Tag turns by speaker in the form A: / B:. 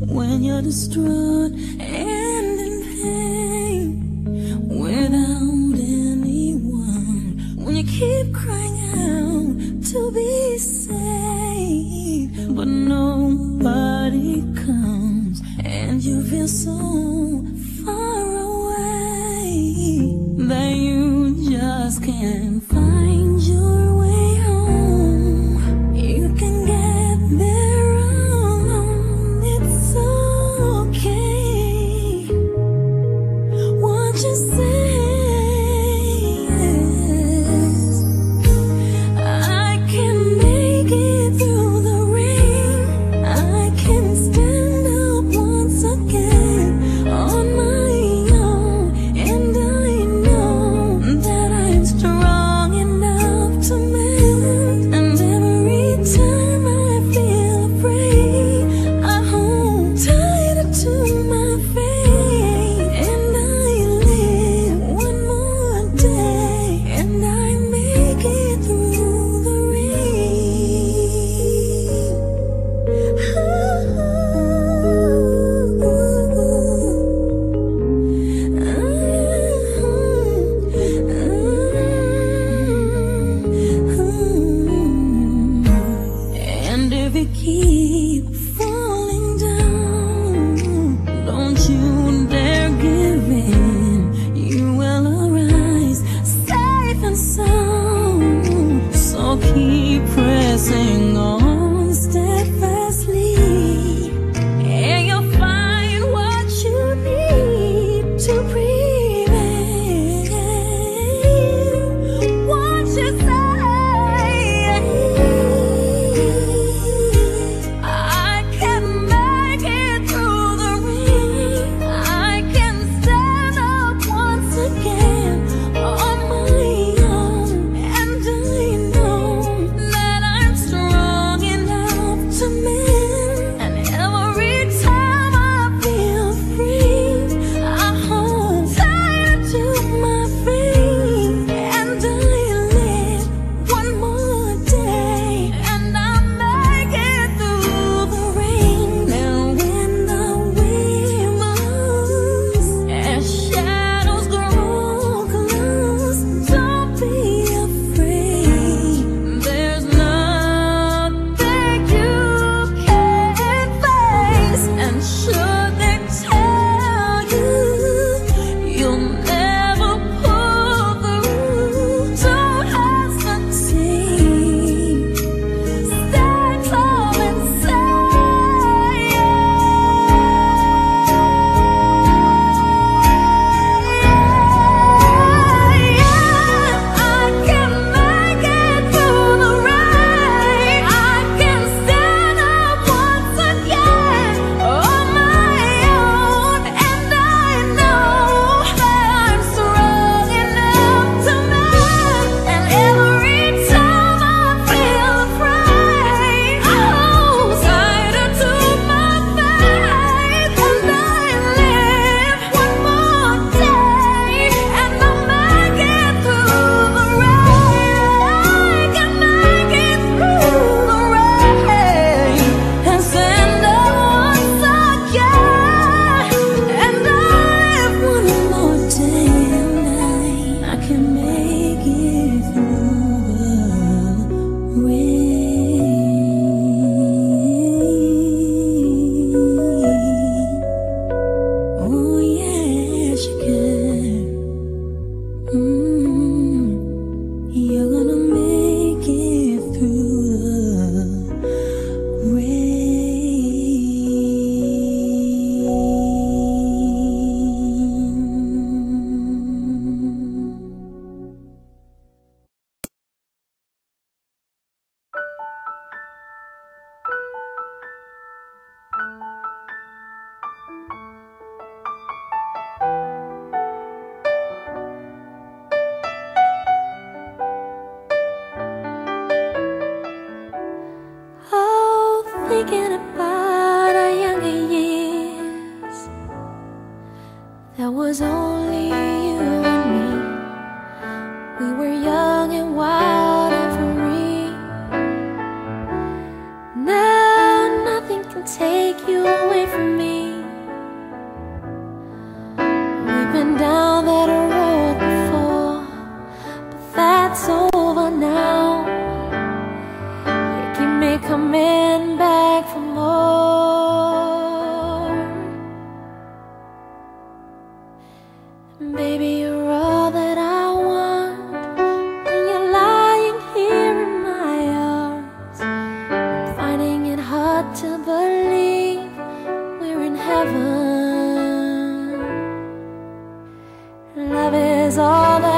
A: when you're distraught and in pain without anyone. When you keep crying out to be saved, but nobody comes and you feel so. And if you keep falling down, don't you dare give in. You will arise safe and sound. So keep pressing.
B: was only you and me. We were young and wild and free. Now nothing can take you away from me. love is all that